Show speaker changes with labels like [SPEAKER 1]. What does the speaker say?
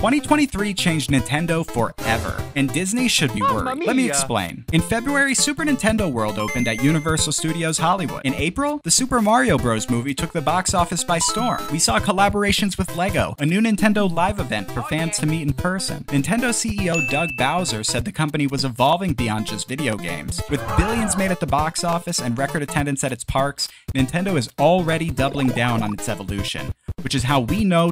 [SPEAKER 1] 2023 changed Nintendo forever, and Disney should be worried. Let me explain. In February, Super Nintendo World opened at Universal Studios Hollywood. In April, the Super Mario Bros. movie took the box office by storm. We saw collaborations with LEGO, a new Nintendo Live event for fans to meet in person. Nintendo CEO Doug Bowser said the company was evolving beyond just video games. With billions made at the box office and record attendance at its parks, Nintendo is already doubling down on its evolution, which is how we know